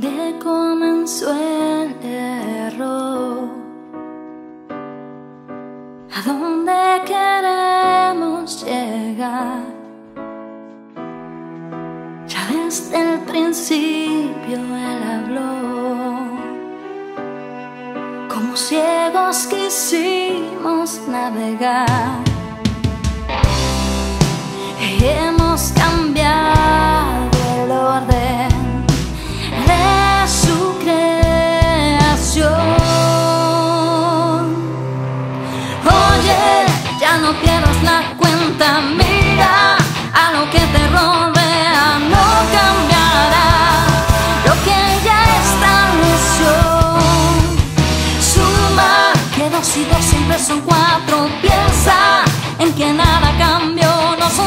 donde comenzó el error, a dónde queremos llegar. Ya desde el principio él habló, como ciegos quisimos navegar. Y hemos cambiado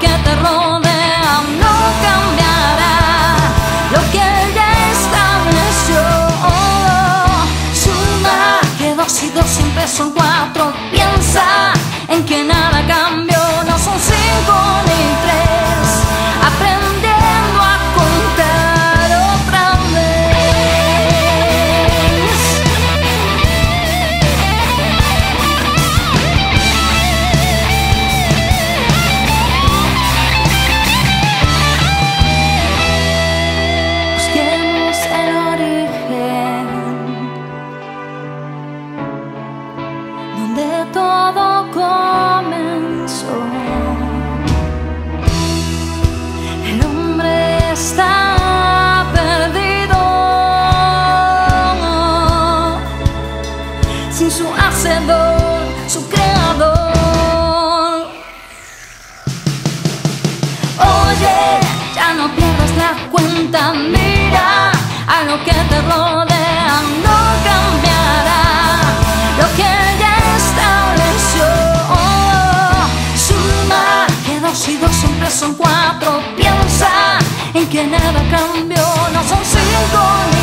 que te rodea, no cambiará lo que ya estableció. Suma que dos y dos siempre son cuatro, piensa en que nada cambió, mira a lo que te rodea, no cambiará lo que ya estableció. Suma que dos y dos siempre son cuatro, piensa en que nada cambió, no son cinco